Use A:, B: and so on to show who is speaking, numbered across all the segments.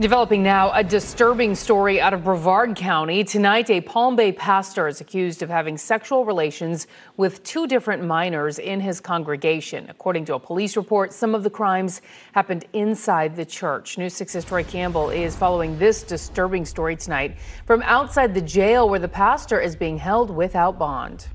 A: Developing now, a disturbing story out of Brevard County. Tonight, a Palm Bay pastor is accused of having sexual relations with two different minors in his congregation. According to a police report, some of the crimes happened inside the church. News 6's Troy Campbell is following this disturbing story tonight from outside the jail where the pastor is being held without bond.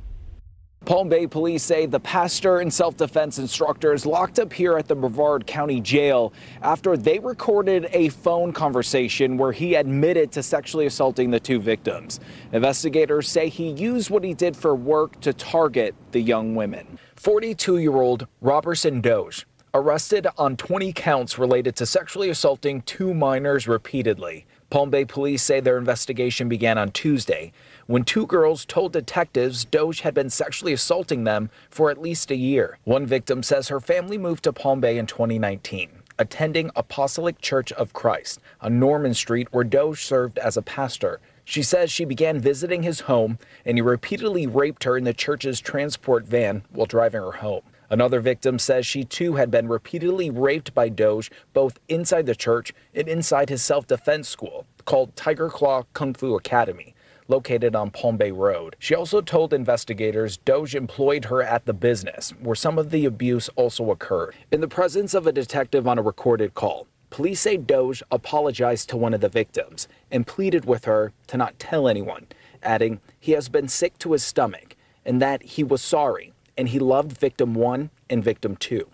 B: Palm Bay police say the pastor and self-defense instructors locked up here at the Brevard County Jail after they recorded a phone conversation where he admitted to sexually assaulting the two victims. Investigators say he used what he did for work to target the young women. 42-year-old Robertson Doge arrested on 20 counts related to sexually assaulting two minors repeatedly. Palm Bay police say their investigation began on Tuesday when two girls told detectives Doge had been sexually assaulting them for at least a year. One victim says her family moved to Palm Bay in 2019 attending Apostolic Church of Christ on Norman Street, where Doge served as a pastor. She says she began visiting his home and he repeatedly raped her in the church's transport van while driving her home. Another victim says she too had been repeatedly raped by Doge both inside the church and inside his self defense school called Tiger Claw Kung Fu Academy. Located on Palm Bay Road. She also told investigators Doge employed her at the business, where some of the abuse also occurred. In the presence of a detective on a recorded call, police say Doge apologized to one of the victims and pleaded with her to not tell anyone, adding he has been sick to his stomach and that he was sorry and he loved victim one and victim two.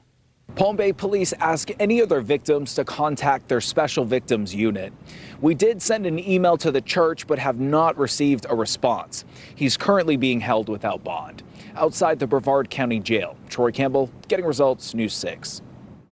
B: Palm Bay police ask any other victims to contact their special victims unit. We did send an email to the church but have not received a response. He's currently being held without bond. Outside the Brevard County Jail, Troy Campbell, Getting Results, News 6.